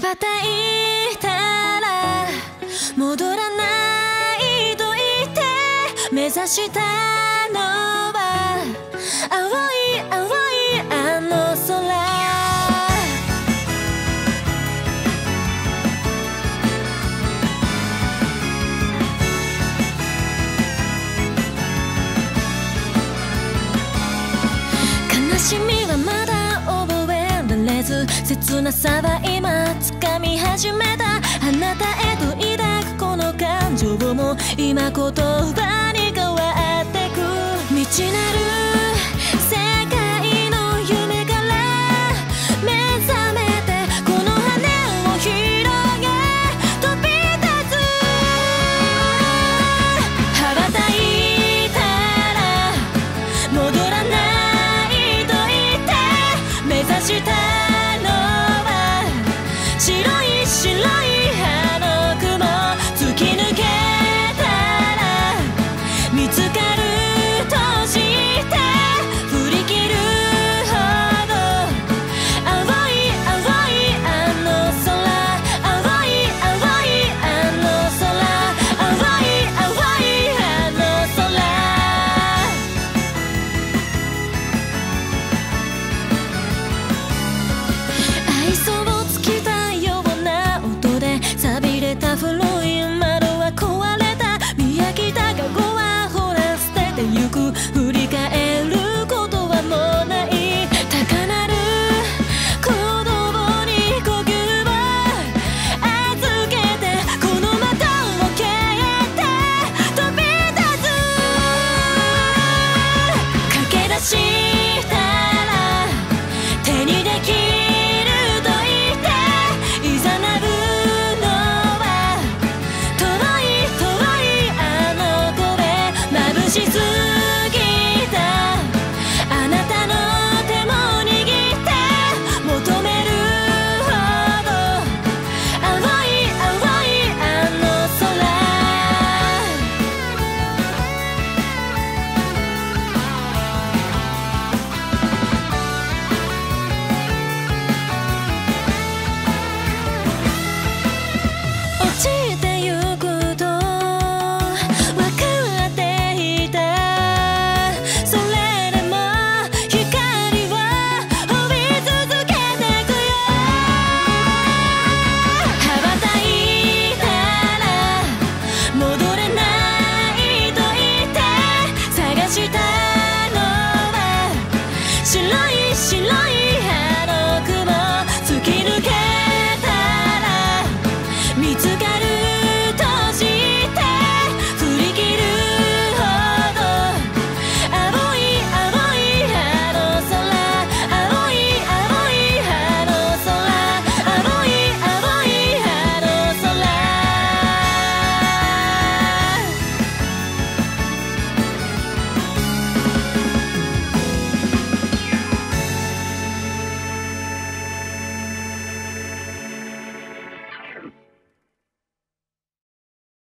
羽ばたいたら戻らないと言って目指したのは青い青いあの空。悲しみはまだ覚えられず切なさは今始めた。あなたへと抱くこの感情も今言葉に変わってく。道なる soon 勤劳